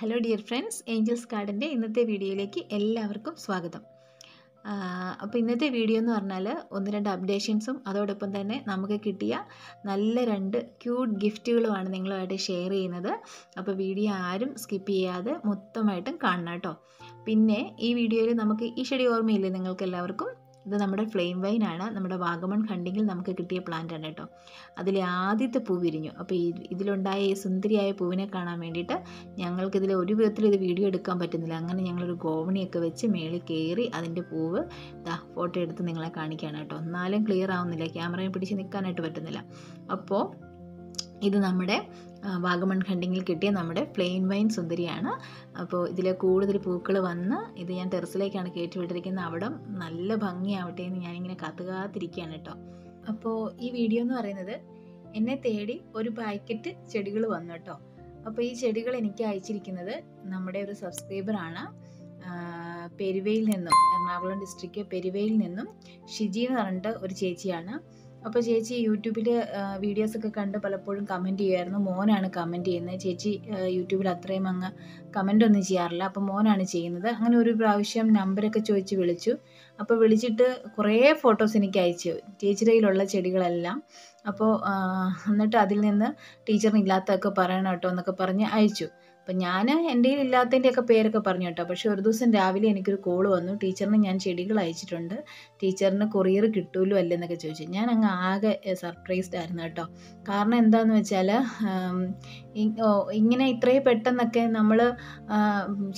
Hello dear friends Angeles കാർഡിന്റെ ഇന്നത്തെ വീഡിയോയിലേക്ക് എല്ലാവർക്കും സ്വാഗതം. അപ്പോൾ ഇന്നത്തെ വീഡിയോ എന്ന് പറഞ്ഞാൽ ഒന്ന് രണ്ട് അപ്ഡേഷൻസും അതോടൊപ്പം തന്നെ നമുക്ക് കിട്ടിയ നല്ല രണ്ട് ക്യൂട്ട് ഗിഫ്റ്റുകളുമാണ് നിങ്ങളുമായിട്ട് ഷെയർ ചെയ്യുന്നത്. അപ്പോൾ വീഡിയോ ആരും സ്കിപ്പ് ചെയ്യാതെ മൊത്തമായിട്ടും കാണണം കേട്ടോ. പിന്നെ ഈ വീഡിയോയിൽ നമുക്ക് ഈ ഷെഡി ഓർമ്മയില്ലേ നിങ്ങൾക്ക് എല്ലാവർക്കും ഇത് നമ്മുടെ ഫ്ലെയിം വൈൻ ആണ്. നമ്മുടെ വാഗമൺ ഹണ്ടിങ്ങിൽ നമുക്ക് കിട്ടിയ പ്ലാന്റ് ആണ് കേട്ടോ. അതിലെ ആദ്യത്തെ പൂ വിരിഞ്ഞു. അപ്പോൾ ഈ ഇതിലുണ്ടായ ഈ സുന്ദരിയായ പൂവിനെ കാണാൻ വേണ്ടിയിട്ട് ഞങ്ങൾക്കിതിൽ ഒരു വിധത്തിൽ ഇത് വീഡിയോ എടുക്കാൻ പറ്റുന്നില്ല. അങ്ങനെ ഞങ്ങളൊരു ഗോവണിയൊക്കെ വെച്ച് മേളിൽ കയറി അതിന്റെ പൂവ് ദാ ഫോട്ടോ എടുത്ത് നിങ്ങളെ കാണിക്കുകയാണ് കേട്ടോ. എന്നാലും ക്ലിയർ ആവുന്നില്ല. ക്യാമറയും പിടിച്ച് നിൽക്കാനായിട്ട് പറ്റുന്നില്ല. അപ്പോൾ ഇത് നമ്മുടെ വാഗമൺ ഖണ്ടിങ്ങിൽ കിട്ടിയ നമ്മുടെ പ്ലെയിൻ വൈൻ സുന്ദരിയാണ്. അപ്പോൾ ഇതിൽ കൂടുതൽ പൂക്കൾ വന്ന് ഇത് ഞാൻ ടെറസിലേക്കാണ് കയറ്റിവിട്ടിരിക്കുന്നത്. അവിടെ നല്ല ഭംഗിയാവട്ടെ എന്ന് ഞാനിങ്ങനെ കത്തുകാത്തിരിക്കുകയാണ് കേട്ടോ. അപ്പോൾ ഈ വീഡിയോ എന്ന് പറയുന്നത് എന്നെ തേടി ഒരു പാക്കറ്റ് ചെടികൾ വന്നു കേട്ടോ. അപ്പോൾ ഈ ചെടികൾ എനിക്ക് അയച്ചിരിക്കുന്നത് നമ്മുടെ ഒരു സബ്സ്ക്രൈബറാണ് പെരുവയിൽ നിന്നും എറണാകുളം ഡിസ്ട്രിക്റ്റ് പെരുവയിൽ നിന്നും ഷിജി എന്ന് പറഞ്ഞിട്ട് ഒരു ചേച്ചിയാണ്. അപ്പോൾ ചേച്ചി യൂട്യൂബിൽ വീഡിയോസൊക്കെ കണ്ട് പലപ്പോഴും കമന്റ് ചെയ്യുമായിരുന്നു മോനാണ് കമന്റ് ചെയ്യുന്നത്. ചേച്ചി യൂട്യൂബിൽ അത്രയും അങ്ങ് കമന്റ് ഒന്നും ചെയ്യാറില്ല. അപ്പോൾ മോനാണ് ചെയ്യുന്നത്. അങ്ങനെ ഒരു പ്രാവശ്യം നമ്പരൊക്കെ ചോദിച്ച് വിളിച്ചു. അപ്പോൾ വിളിച്ചിട്ട് കുറേ ഫോട്ടോസ് എനിക്ക് അയച്ചു. ചേച്ചിയുടെ കയ്യിലുള്ള ചെടികളെല്ലാം. അപ്പോൾ എന്നിട്ട് അതിൽ നിന്ന് ടീച്ചറിന് ഇല്ലാത്തതൊക്കെ പറയണം കേട്ടോ എന്നൊക്കെ പറഞ്ഞ് അയച്ചു. അപ്പം ഞാൻ എന്റെ ഇല്ലാത്തതിന്റെയൊക്കെ പേരൊക്കെ പറഞ്ഞു കേട്ടോ. പക്ഷേ ഒരു ദിവസം രാവിലെ എനിക്കൊരു കോൾ വന്നു. ടീച്ചറിന് ഞാൻ ചെടികൾ അയച്ചിട്ടുണ്ട്. ടീച്ചറിന് കൊറിയർ കിട്ടൂലോ അല്ലെന്നൊക്കെ ചോദിച്ചു. ഞാൻ അങ്ങ് ആകെ സർപ്രൈസ്ഡ് ആയിരുന്നു കേട്ടോ. കാരണം എന്താണെന്ന് വെച്ചാൽ ഇങ്ങനെ ഇത്രയും പെട്ടെന്നൊക്കെ നമ്മൾ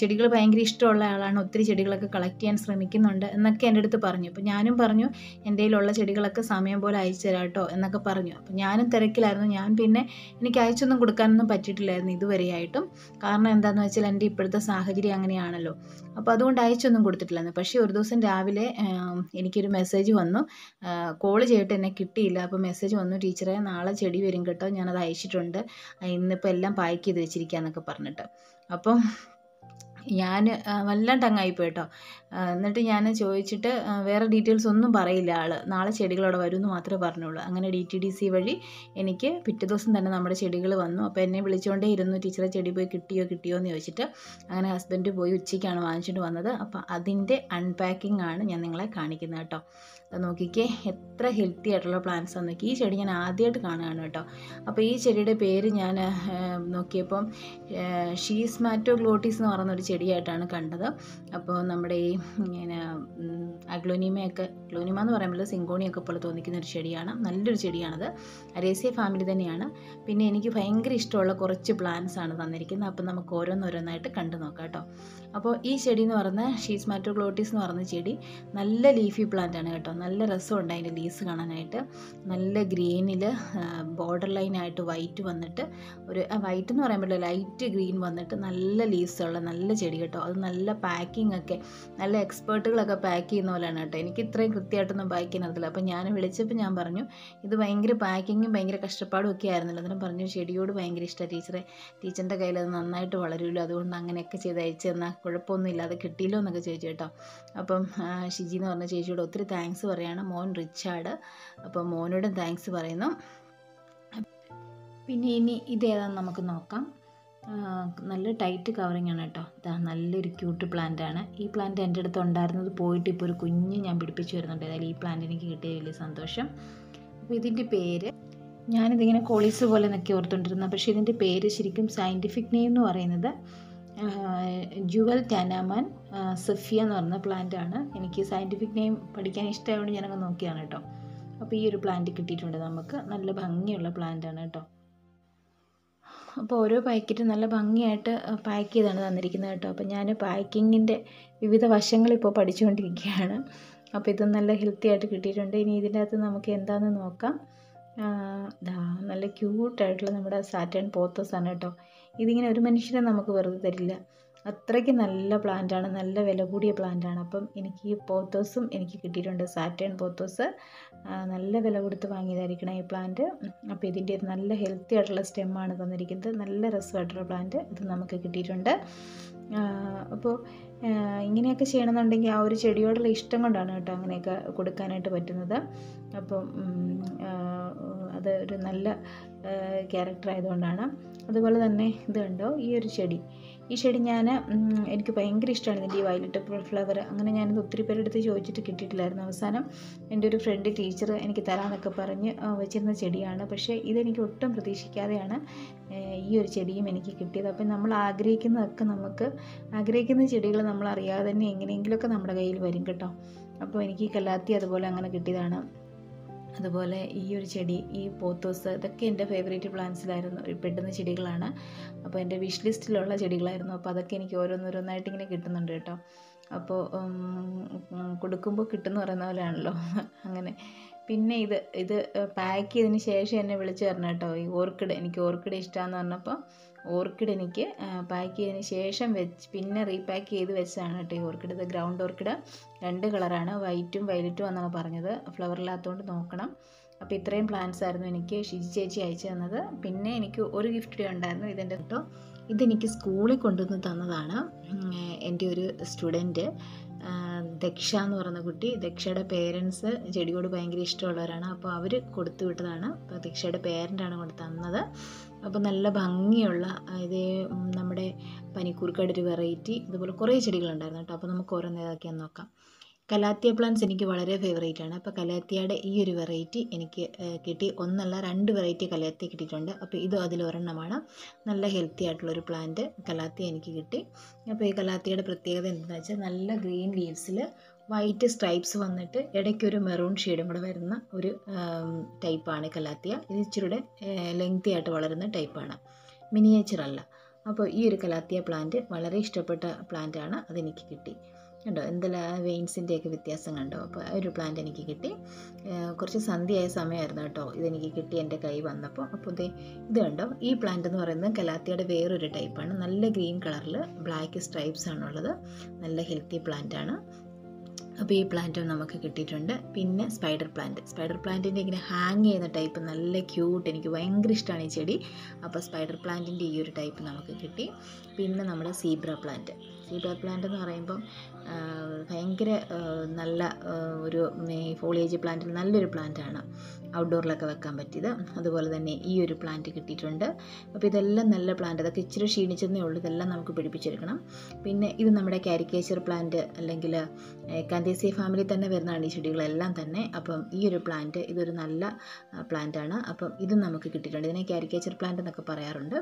ചെടികൾ ഭയങ്കര ഇഷ്ടമുള്ള ആളാണ്. ഒത്തിരി ചെടികളൊക്കെ കളക്ട് ചെയ്യാൻ ശ്രമിക്കുന്നുണ്ട് എന്നൊക്കെ എന്റെ അടുത്ത് പറഞ്ഞു. അപ്പോൾ ഞാനും പറഞ്ഞു എന്റെ കയ്യിലുള്ള ചെടികളൊക്കെ സമയം പോലെ അയച്ചു തരാം കേട്ടോ എന്നൊക്കെ പറഞ്ഞു. അപ്പോൾ ഞാനും തിരക്കിലായിരുന്നു. ഞാൻ പിന്നെ എനിക്ക് അയച്ചൊന്നും കൊടുക്കാനൊന്നും പറ്റിയിട്ടില്ലായിരുന്നു ഇതുവരെയായിട്ടും. കാരണം എന്താണെന്ന് വെച്ചാൽ എന്റെ ഇപ്പോഴത്തെ സാഹചര്യം അങ്ങനെയാണല്ലോ. അപ്പോൾ അതുകൊണ്ട് അയച്ചൊന്നും കൊടുത്തിട്ടില്ലായിരുന്നു പക്ഷേ ഒരു ദിവസം രാവിലെ എനിക്കൊരു മെസ്സേജ് വന്നു. കോൾ ചെയ്തിട്ട് എന്നെ കിട്ടിയില്ല. അപ്പോൾ മെസ്സേജ് വന്നു ടീച്ചറെ നാളെ ചെടി വരും കേട്ടോ. ഞാനത് അയച്ചിട്ടുണ്ട്. ഇന്നിപ്പോൾ എല്ലാം പാക്ക് ചെയ്ത് വെച്ചിരിക്കുക എന്നൊക്കെ പറഞ്ഞിട്ട്. അപ്പം ഞാൻ വല്ലാണ്ട് അങ്ങായിപ്പോയി കേട്ടോ. എന്നിട്ട് ഞാൻ ചോദിച്ചിട്ട് വേറെ ഡീറ്റെയിൽസ് ഒന്നും പറയില്ല ആൾ നാളെ ചെടികളവിടെ എന്ന് മാത്രമേ പറഞ്ഞുള്ളൂ. അങ്ങനെ ഡി ടി ഡി സി വഴി എനിക്ക് പിറ്റേ ദിവസം തന്നെ നമ്മുടെ ചെടികൾ വന്നു. അപ്പോൾ എന്നെ വിളിച്ചുകൊണ്ടേ ഇരുന്നു ടീച്ചറെ ചെടി പോയി കിട്ടിയോ കിട്ടിയോ എന്ന് ചോദിച്ചിട്ട് അങ്ങനെ ഹസ്ബൻഡ് പോയി ഉച്ചയ്ക്കാണ് വാങ്ങിച്ചിട്ട് വന്നത്. അപ്പോൾ അതിന്റെ അൺപാക്കിംഗ് ആണ് ഞാൻ നിങ്ങളെ കാണിക്കുന്നത് കേട്ടോ. നോക്കിക്കേ എത്ര ഹെൽത്തി ആയിട്ടുള്ള പ്ലാന്റ്സ് ആണ്. നോക്കി ഈ ചെടി ഞാൻ ആദ്യമായിട്ട് കാണുകയാണ് കേട്ടോ. അപ്പോൾ ഈ ചെടിയുടെ പേര് ഞാൻ നോക്കിയപ്പം ഷീസ്മാറ്റോ ഗ്ലോട്ടീസ് എന്ന് പറയുന്ന ഒരു ചെടിയായിട്ടാണ് കണ്ടത്. അപ്പോൾ നമ്മുടെ ഈ ഇങ്ങനെ അഗ്ലോനിമയൊക്കെ അഗ്ലോനിമ എന്ന് പറയുമ്പോൾ സിങ്കോണിയൊക്കെ പോലെ തോന്നിക്കുന്ന ഒരു ചെടിയാണ്. നല്ലൊരു ചെടിയാണത്. അരേസിയ ഫാമിലി തന്നെയാണ്. പിന്നെ എനിക്ക് ഭയങ്കര ഇഷ്ടമുള്ള കുറച്ച് പ്ലാന്റ്സ് ആണ് തന്നിരിക്കുന്നത്. അപ്പം നമുക്ക് ഓരോന്നോരോന്നായിട്ട് കണ്ടു നോക്കാം കേട്ടോ. അപ്പോൾ ഈ ചെടി എന്ന് പറയുന്ന ഷീസ് മാറ്റോഗ്ലോട്ടിസ് എന്ന് പറയുന്ന ചെടി നല്ല ലീഫി പ്ലാന്റ് ആണ് കേട്ടോ. നല്ല രസമുണ്ട് അതിന്റെ ലീസ് കാണാനായിട്ട്. നല്ല ഗ്രീനിൽ ബോർഡർ ലൈനായിട്ട് വൈറ്റ് വന്നിട്ട് ഒരു വൈറ്റ് എന്ന് പറയാൻ പറ്റില്ല ലൈറ്റ് ഗ്രീൻ വന്നിട്ട് നല്ല ലീസുള്ള നല്ല ചെടി കേട്ടോ. അത് നല്ല പാക്കിംഗ് ഒക്കെ നല്ല എക്സ്പേർട്ടുകളൊക്കെ പാക്ക് ചെയ്യുന്ന പോലെയാണ് കേട്ടോ. എനിക്ക് ഇത്രയും കൃത്യമായിട്ടൊന്നും പാക്ക് ചെയ്യാൻ അറിയത്തില്ല. അപ്പോൾ ഞാൻ വിളിച്ചപ്പോൾ ഞാൻ പറഞ്ഞു ഇത് ഭയങ്കര പാക്കിങ്ങും ഭയങ്കര കഷ്ടപ്പാടും ഒക്കെ ആയിരുന്നല്ലോ. അതിന് പറഞ്ഞു ചെടിയോട് ഭയങ്കര ഇഷ്ടമാണ് ടീച്ചറെ. ടീച്ചറിന്റെ കയ്യിൽ അത് നന്നായിട്ട് വളരുമല്ലോ അതുകൊണ്ട് അങ്ങനെയൊക്കെ ചെയ്ത് അയച്ചു തന്നാൽ കുഴപ്പമൊന്നും ഇല്ലാതെ കിട്ടിയില്ലോ എന്നൊക്കെ ചോദിച്ചു കേട്ടോ. അപ്പം ഷിജി എന്ന് പറഞ്ഞ ചേച്ചിയോട് ഒത്തിരി താങ്ക്സ് പറയുകയാണ് മോൻ റിച്ചാർഡ്. അപ്പം മോനോടും താങ്ക്സ് പറയുന്നു. പിന്നെ ഇനി ഇതേതാന്ന് നമുക്ക് നോക്കാം. നല്ല ടൈറ്റ് കവറിങ് ആണ് കേട്ടോ. ഇതാ നല്ലൊരു ക്യൂട്ട് പ്ലാന്റ് ആണ്. ഈ പ്ലാന്റ് എന്റെ അടുത്ത് ഉണ്ടായിരുന്നത് പോയിട്ട് ഇപ്പോൾ ഒരു കുഞ്ഞ് ഞാൻ പിടിപ്പിച്ച് വരുന്നുണ്ട്. ഏതായാലും ഈ പ്ലാന്റ് എനിക്ക് കിട്ടിയ വലിയ സന്തോഷം. അപ്പോൾ ഇതിന്റെ പേര് ഞാനിതിങ്ങനെ കോളീസ് പോലെ എന്നൊക്കെ ഓർത്തുകൊണ്ടിരുന്നത് പക്ഷേ ഇതിന്റെ പേര് ശരിക്കും സയന്റിഫിക് നെയിം എന്ന് പറയുന്നത് ജുവൽ ടാനാമാൻ സഫിയ എന്ന് പറയുന്ന പ്ലാന്റ് ആണ്. എനിക്ക് സയന്റിഫിക് നെയിം പഠിക്കാൻ ഇഷ്ടമായതുകൊണ്ട് ഞാനങ്ങ് നോക്കിയാണ് കേട്ടോ. അപ്പോൾ ഈ ഒരു പ്ലാന്റ് കിട്ടിയിട്ടുണ്ട് നമുക്ക്. നല്ല ഭംഗിയുള്ള പ്ലാന്റ് ആണ് കേട്ടോ. അപ്പോൾ ഓരോ പാക്കറ്റ് നല്ല ഭംഗിയായിട്ട് പാക്ക് ചെയ്താണ് തന്നിരിക്കുന്നത് കേട്ടോ. അപ്പോൾ ഞാൻ പാക്കിങ്ങിന്റെ വിവിധ വശങ്ങൾ ഇപ്പോൾ പഠിച്ചുകൊണ്ടിരിക്കുകയാണ്. അപ്പോൾ ഇത് നല്ല ഹെൽത്തി ആയിട്ട് കിട്ടിയിട്ടുണ്ട്. ഇനി ഇതിന്റെ അകത്ത് നമുക്ക് എന്താണെന്ന് നോക്കാം. നല്ല ക്യൂട്ടായിട്ടുള്ള നമ്മുടെ സാറ്റേൺ പോത്തസ് ആണ് കേട്ടോ. ഇതിങ്ങനെ ഒരു മനുഷ്യനെ നമുക്ക് വെറുതെ തരില്ല. അത്രയ്ക്ക് നല്ല പ്ലാന്റാണ് നല്ല വില കൂടിയ പ്ലാന്റാണ് അപ്പം എനിക്ക് ഈ പോത്തോസും എനിക്ക് കിട്ടിയിട്ടുണ്ട്. സാറ്റേൺ പോത്തോസ് നല്ല വില കൊടുത്ത് വാങ്ങിയതായിരിക്കണം ഈ പ്ലാന്റ് അപ്പോൾ ഇതിന്റെ നല്ല ഹെൽത്തി ആയിട്ടുള്ള സ്റ്റെമ്മാണ് തന്നിരിക്കുന്നത്. നല്ല രസമായിട്ടുള്ള പ്ലാന്റ് ഇത് നമുക്ക് കിട്ടിയിട്ടുണ്ട്. അപ്പോൾ ഇങ്ങനെയൊക്കെ ചെയ്യണമെന്നുണ്ടെങ്കിൽ ആ ഒരു ചെടിയോടുള്ള ഇഷ്ടം കൊണ്ടാണ് കേട്ടോ അങ്ങനെയൊക്കെ കൊടുക്കാനായിട്ട് പറ്റുന്നത്. അപ്പം അത് ഒരു നല്ല ക്യാരക്ടർ ആയതുകൊണ്ടാണ്. അതുപോലെ തന്നെ ഇത് കണ്ടോ? ഈ ഒരു ചെടി. ഈ ചെടി ഞാൻ എനിക്ക് ഭയങ്കര ഇഷ്ടമാണ് ഇതിന്റെ ഈ വയലറ്റ് ഫ്ലവർ അങ്ങനെ ഞാനിത് ഒത്തിരി പേരെടുത്ത് ചോദിച്ചിട്ട് കിട്ടിയിട്ടില്ലായിരുന്നു. അവസാനം എന്റെ ഒരു ഫ്രണ്ട് ടീച്ചർ എനിക്ക് തരാമെന്നൊക്കെ പറഞ്ഞ് വെച്ചിരുന്ന ചെടിയാണ്. പക്ഷേ ഇതെനിക്ക് ഒട്ടും പ്രതീക്ഷിക്കാതെയാണ് ഈ ഒരു ചെടിയും എനിക്ക് കിട്ടിയത്. അപ്പം നമ്മൾ ആഗ്രഹിക്കുന്നതൊക്കെ നമുക്ക് ആഗ്രഹിക്കുന്ന ചെടികൾ നമ്മൾ അറിയാതെ തന്നെ എങ്ങനെയെങ്കിലുമൊക്കെ നമ്മുടെ കയ്യിൽ വരും കേട്ടോ. അപ്പോൾ എനിക്ക് കല്ലാത്തി അതുപോലെ അങ്ങനെ കിട്ടിയതാണ്. അതുപോലെ ഈ ഒരു ചെടി ഈ പോത്തോസ് ഇതൊക്കെ എന്റെ ഫേവറേറ്റ് പ്ലാന്റ്സിലായിരുന്നു പെട്ടെന്ന് ചെടികളാണ്. അപ്പോൾ എന്റെ വിഷ് ലിസ്റ്റിലുള്ള ചെടികളായിരുന്നു. അപ്പോൾ അതൊക്കെ എനിക്ക് ഓരോന്നോരോന്നായിട്ട് ഇങ്ങനെ കിട്ടുന്നുണ്ട് കേട്ടോ. അപ്പോൾ കൊടുക്കുമ്പോൾ കിട്ടുന്നു പറയുന്ന പോലെയാണല്ലോ. അങ്ങനെ. പിന്നെ ഇത് ഇത് പാക്ക് ചെയ്തതിന് ശേഷം എന്നെ വിളിച്ചു പറഞ്ഞു കേട്ടോ. ഈ ഓർക്കിഡ് എനിക്ക് ഓർക്കിഡ് ഇഷ്ടമാണെന്ന് പറഞ്ഞപ്പോൾ ഓർക്കിഡ് എനിക്ക് പാക്ക് ചെയ്തതിന് ശേഷം വെച്ച് പിന്നെ റീപാക്ക് ചെയ്ത് വെച്ചതാണ് കേട്ടോ ഈ ഓർക്കിഡ്. ഇത് ഗ്രൗണ്ട് ഓർക്കിഡ് രണ്ട് കളറാണ് വൈറ്റും വയലറ്റും എന്നാണ് പറഞ്ഞത്. ഫ്ലവറില്ലാത്തതുകൊണ്ട് നോക്കണം. അപ്പോൾ ഇത്രയും പ്ലാന്റ്സ് ആയിരുന്നു എനിക്ക് ഷിജി ചേച്ചി അയച്ചു തന്നത്. പിന്നെ എനിക്ക് ഒരു ഗിഫ്റ്റ് ഉണ്ടായിരുന്നു ഇതിന്റെ കേട്ടോ ഇതെനിക്ക് സ്കൂളിൽ കൊണ്ടുവന്ന് തന്നതാണ്. എന്റെ ഒരു സ്റ്റുഡന്റ് ദക്ഷ എന്ന് പറയുന്ന കുട്ടി. ദക്ഷയുടെ പേരൻസ് ചെടിയോട് ഭയങ്കര ഇഷ്ടമുള്ളവരാണ്. അപ്പോൾ അവർ കൊടുത്തു വിട്ടതാണ്. അപ്പോൾ ദക്ഷയുടെ പേരന്റാണ് കൊണ്ട് തന്നത്. അപ്പോൾ നല്ല ഭംഗിയുള്ള ഇതേ നമ്മുടെ പനിക്കൂർക്കയുടെ ഒരു വെറൈറ്റി. ഇതുപോലെ കുറേ ചെടികളുണ്ടായിരുന്നു കേട്ടോ. അപ്പോൾ നമുക്ക് ഓരോന്നേതാക്കിയാൽ നോക്കാം. കലാത്തിയ പ്ലാന്റ്സ് എനിക്ക് വളരെ ഫേവറേറ്റ് ആണ്. അപ്പോൾ കലാത്തിയയുടെ ഈ ഒരു വെറൈറ്റി എനിക്ക് കിട്ടി. ഒന്നല്ല രണ്ട് വെറൈറ്റി കലാത്തിയ കിട്ടിയിട്ടുണ്ട്. അപ്പോൾ ഇതും അതിലൊരെണ്ണമാണ്. നല്ല ഹെൽത്തി ആയിട്ടുള്ളൊരു പ്ലാന്റ് കലാത്തിയ എനിക്ക് കിട്ടി. അപ്പോൾ ഈ കലാത്തിയയുടെ പ്രത്യേകത എന്താണെന്ന് വെച്ചാൽ നല്ല ഗ്രീൻ ലീവ്സിൽ വൈറ്റ് സ്ട്രൈപ്സ് വന്നിട്ട് ഇടയ്ക്കൊരു മെറൂൺ ഷെയ്ഡും കൂടെ വരുന്ന ഒരു ടൈപ്പാണ് കലാത്തിയ. ഇത് ഇച്ചിരി ലെങ്തി ആയിട്ട് വളരുന്ന ടൈപ്പാണ് മിനിയേച്ചർ അല്ല. അപ്പോൾ ഈ ഒരു കലാത്തിയ പ്ലാന്റ് വളരെ ഇഷ്ടപ്പെട്ട പ്ലാന്റാണ് അതെനിക്ക് കിട്ടി. കണ്ടോ എന്തെല്ലാം വെയിൻസിന്റെയൊക്കെ വ്യത്യാസം കണ്ടോ അപ്പോൾ ഒരു പ്ലാന്റ് എനിക്ക് കിട്ടി. കുറച്ച് സന്ധ്യയായ സമയമായിരുന്നു കേട്ടോ. ഇതെനിക്ക് കിട്ടി എന്റെ കൈ വന്നപ്പോൾ. അപ്പോൾ ഇത് ഇത് കണ്ടോ? ഈ പ്ലാന്റ് എന്ന് പറയുന്നത് കലാത്തിയുടെ വേറൊരു ടൈപ്പാണ്. നല്ല ഗ്രീൻ കളറിൽ ബ്ലാക്ക് സ്ട്രൈപ്സ് ആണുള്ളത്. നല്ല ഹെൽത്തി പ്ലാന്റ് ആണ്. അപ്പോൾ ഈ പ്ലാന്റും നമുക്ക് കിട്ടിയിട്ടുണ്ട്. പിന്നെ സ്പൈഡർ പ്ലാന്റ്. സ്പൈഡർ പ്ലാന്റിന്റെ ഇങ്ങനെ ഹാങ് ചെയ്യുന്ന ടൈപ്പ് നല്ല ക്യൂട്ട് എനിക്ക് ഭയങ്കര ഇഷ്ടമാണ് ഈ ചെടി. അപ്പോൾ സ്പൈഡർ പ്ലാന്റിന്റെ ഈ ഒരു ടൈപ്പ് നമുക്ക് കിട്ടി. പിന്നെ നമ്മുടെ സീബ്ര പ്ലാന്റ്. സീബ്ര പ്ലാന്റ് എന്ന് പറയുമ്പം ഭയങ്കര നല്ല ഒരു ഫോളിയേജ് പ്ലാന്റ് നല്ലൊരു പ്ലാന്റാണ് ഔട്ട്ഡോറിലൊക്കെ വെക്കാൻ പറ്റിയത്. അതുപോലെ തന്നെ ഈ ഒരു പ്ലാന്റ് കിട്ടിയിട്ടുണ്ട്. അപ്പോൾ ഇതെല്ലാം നല്ല പ്ലാന്റ് അതൊക്കെ ഇച്ചിരി ക്ഷീണിച്ചതേ ഉള്ളൂ. ഇതെല്ലാം നമുക്ക് പിടിപ്പിച്ചെടുക്കണം. പിന്നെ ഇത് നമ്മുടെ കാരിക്കേച്ചർ പ്ലാന്റ് അല്ലെങ്കിൽ കാന്തേസി ഫാമിലി തന്നെ വരുന്നതാണ് ഈ ചെടികളെല്ലാം തന്നെ അപ്പം ഈ ഒരു പ്ലാന്റ് ഇതൊരു നല്ല പ്ലാന്റാണ് അപ്പം ഇതും നമുക്ക് കിട്ടിയിട്ടുണ്ട്. ഇതിനെ കാരിക്കേച്ചർ പ്ലാന്റ് എന്നൊക്കെ പറയാറുണ്ട്.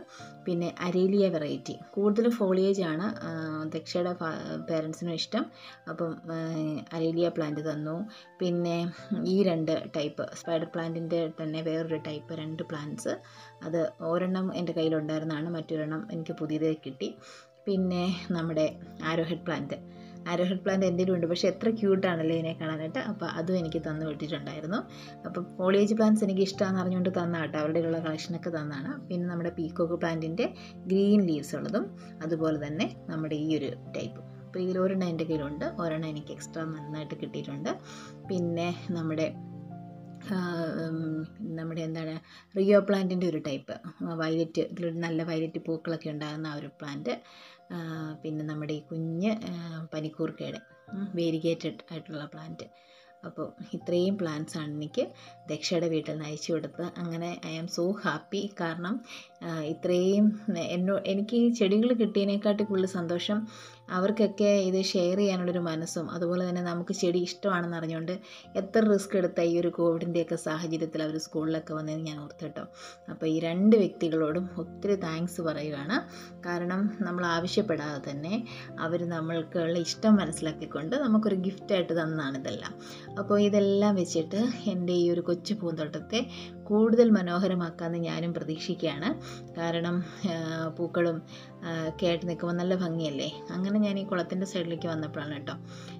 പിന്നെ അരേലിയ വെറൈറ്റി കൂടുതലും ഫോളിയേജ് ആണ് ദക്ഷയുടെ പേരൻസിനും ഇഷ്ടം. അപ്പം അരേലിയ പ്ലാന്റ് തന്നു. പിന്നെ ഈ രണ്ട് ടൈപ്പ് സ്പൈഡർ പ്ലാന്റിന്റെ തന്നെ വേറൊരു ടൈപ്പ് രണ്ട് പ്ലാന്റ്സ്. അത് ഒരെണ്ണം എന്റെ കയ്യിലുണ്ടായിരുന്നതാണ് മറ്റൊരെണ്ണം എനിക്ക് പുതിയതായി കിട്ടി. പിന്നെ നമ്മുടെ ആരോഹെഡ് പ്ലാന്റ്. ആരോഹെഡ് പ്ലാന്റ് എന്തെങ്കിലും ഉണ്ട് പക്ഷേ എത്ര ക്യൂട്ടാണല്ലേ ഇതിനെ കാണാനായിട്ട് അപ്പോൾ അതും എനിക്ക് തന്നു വിട്ടിട്ടുണ്ടായിരുന്നു. അപ്പോൾ ഫോളിയേജ് പ്ലാന്റ്സ് എനിക്ക് ഇഷ്ടമാണെന്ന് അറിഞ്ഞുകൊണ്ട് തന്ന കേട്ടോ. അവരുടെ ഉള്ള കളക്ഷനൊക്കെ തന്നാണ്. പിന്നെ നമ്മുടെ പീക്കോക്ക് പ്ലാന്റിന്റെ ഗ്രീൻ ലീവ്സ് ഉള്ളതും അതുപോലെ തന്നെ നമ്മുടെ ഈ ഒരു ടൈപ്പ് അപ്പോൾ ഇതിൽ ഒരെണ്ണം എന്റെ കയ്യിലുണ്ട്. ഒരെണ്ണം എനിക്ക് എക്സ്ട്രാ നന്നായിട്ട് കിട്ടിയിട്ടുണ്ട്. പിന്നെ നമ്മുടെ നമ്മുടെ എന്താണ് റിയോ പ്ലാന്റിന്റെ ഒരു ടൈപ്പ് വയലറ്റ് ഇതിലൊരു നല്ല വയലറ്റ് പൂക്കളൊക്കെ ഉണ്ടാകുന്ന ആ ഒരു പ്ലാന്റ് പിന്നെ നമ്മുടെ ഈ കുഞ്ഞ് പനിക്കൂർക്കയുടെ വേരിഗേറ്റഡ് ആയിട്ടുള്ള പ്ലാന്റ് അപ്പോൾ ഇത്രയും പ്ലാന്റ്സാണ് എനിക്ക് ദക്ഷയുടെ വീട്ടിൽ നിന്ന് അയച്ചു കൊടുത്തത്. അങ്ങനെ ഐ ആം സോ ഹാപ്പി കാരണം ഇത്രയും എന്നോ എനിക്ക് ഈ ചെടികൾ കിട്ടിയതിനെക്കാട്ടി കൂടുതൽ സന്തോഷം അവർക്കൊക്കെ ഇത് ഷെയർ ചെയ്യാനുള്ളൊരു മനസ്സും. അതുപോലെ തന്നെ നമുക്ക് ചെടി ഇഷ്ടമാണെന്ന് അറിഞ്ഞുകൊണ്ട് എത്ര റിസ്ക് എടുത്ത ഈ ഒരു കോവിഡിന്റെയൊക്കെ സാഹചര്യത്തിൽ അവർ സ്കൂളിലൊക്കെ വന്നതെന്ന് ഞാൻ ഓർത്തിട്ടോ അപ്പോൾ ഈ രണ്ട് വ്യക്തികളോടും ഒത്തിരി താങ്ക്സ് പറയുകയാണ് കാരണം നമ്മൾ ആവശ്യപ്പെടാതെ തന്നെ അവർ നമ്മൾക്കുള്ള ഇഷ്ടം മനസ്സിലാക്കിക്കൊണ്ട് നമുക്കൊരു ഗിഫ്റ്റായിട്ട് തന്നതാണ് ഇതെല്ലാം. അപ്പോൾ ഇതെല്ലാം വെച്ചിട്ട് എന്റെ ഈ ഒരു കൊച്ചു പൂന്തോട്ടത്തെ കൂടുതൽ മനോഹരമാക്കാമെന്ന് ഞാനും പ്രതീക്ഷിക്കുകയാണ്. കാരണം പൂക്കളും ആയിട്ട് നിൽക്കുമ്പോൾ നല്ല ഭംഗിയല്ലേ? അങ്ങനെ ഞാൻ ഈ കുളത്തിന്റെ സൈഡിലേക്ക് വന്നപ്പോഴാണ് കേട്ടോ.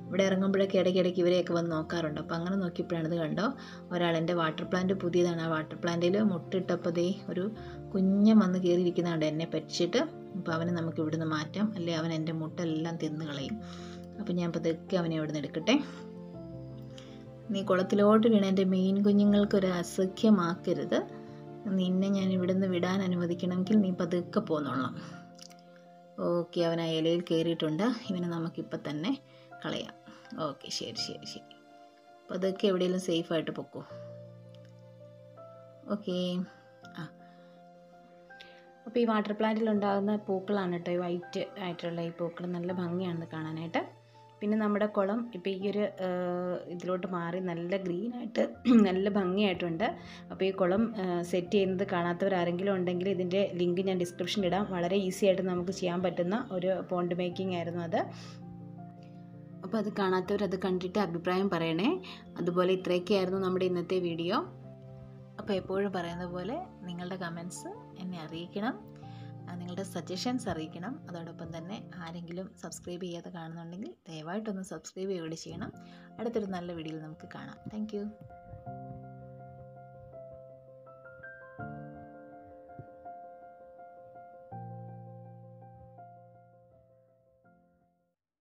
ഇവിടെ ഇറങ്ങുമ്പോഴൊക്കെ ഇടയ്ക്കിടയ്ക്ക് ഇവരെയൊക്കെ വന്ന് നോക്കാറുണ്ട്. അപ്പോൾ അങ്ങനെ നോക്കിയപ്പോഴാണ് ഇത് കണ്ടോ? ഒരാൾ എന്റെ വാട്ടർ പ്ലാന്റ് പുതിയതാണ്. ആ വാട്ടർ പ്ലാന്റിൽ മുട്ടിട്ടപ്പോൾ ദേ ഒരു കുഞ്ഞം വന്ന് കയറിയിരിക്കുന്നതുകൊണ്ട് എന്നെ പറ്റിച്ചിട്ട്. അപ്പോൾ അവനെ നമുക്ക് ഇവിടുന്ന് മാറ്റാം. അല്ലെ? അവൻ എന്റെ മുട്ടെല്ലാം തിന്ന് കളയും അപ്പോൾ ഞാൻ പതുക്കെ അവനെ ഇവിടുന്ന് എടുക്കട്ടെ. നീ കുളത്തിലോട്ട് വീണ എന്റെ മീൻ കുഞ്ഞുങ്ങൾക്കൊരു അസഖ്യമാക്കരുത്. നിന്നെ ഞാൻ ഇവിടുന്ന് വിടാൻ അനുവദിക്കണമെങ്കിൽ നീ പതുക്കെ പോന്നോളാം. ഓക്കെ അവൻ ആ ഇലയിൽ കയറിയിട്ടുണ്ട്. ഇവനെ നമുക്കിപ്പോൾ തന്നെ കളയാം. ഓക്കെ ശരി ശരി ശരി. അപ്പോൾ അതൊക്കെ എവിടെയെങ്കിലും സേഫായിട്ട് പൊക്കോ. ഓക്കെ ആ. അപ്പോൾ ഈ വാട്ടർ പ്ലാന്റിൽ ഉണ്ടാകുന്ന പൂക്കളാണ് കേട്ടോ ഈ വൈറ്റ് ആയിട്ടുള്ള ഈ പൂക്കൾ. നല്ല ഭംഗിയാണ് കാണാനായിട്ട്. പിന്നെ നമ്മുടെ കുളം ഇപ്പോൾ ഈ ഒരു ഇതിലോട്ട് മാറി നല്ല ഗ്രീനായിട്ട് നല്ല ഭംഗിയായിട്ടുണ്ട്. അപ്പോൾ ഈ കുളം സെറ്റ് ചെയ്യുന്നത് കാണാത്തവരാരെങ്കിലും ഉണ്ടെങ്കിൽ ഇതിന്റെ ലിങ്ക് ഞാൻ ഡിസ്ക്രിപ്ഷനിൽ ഇടാം. വളരെ ഈസി ആയിട്ട് നമുക്ക് ചെയ്യാൻ പറ്റുന്ന ഒരു പോണ്ട് മേക്കിംഗ് ആയിരുന്നു അത്. അപ്പോൾ അത് കാണാത്തവർ അത് കണ്ടിട്ട് അഭിപ്രായം പറയണേ. അതുപോലെ ഇത്രയൊക്കെയായിരുന്നു നമ്മുടെ ഇന്നത്തെ വീഡിയോ അപ്പോൾ എപ്പോഴും പറയുന്ന പോലെ നിങ്ങളുടെ കമൻസ് എന്നെ അറിയിക്കണം. നിങ്ങളുടെ സജഷൻസ് അറിയിക്കണം. അതോടൊപ്പം തന്നെ ആരെങ്കിലും സബ്സ്ക്രൈബ് ചെയ്യാതെ കാണുന്നുണ്ടെങ്കിൽ ദയവായിട്ടൊന്ന് സബ്സ്ക്രൈബ് ചെയ്യുകയും ചെയ്യണം. അടുത്തൊരു നല്ല വീഡിയോയിൽ നമുക്ക് കാണാം. താങ്ക്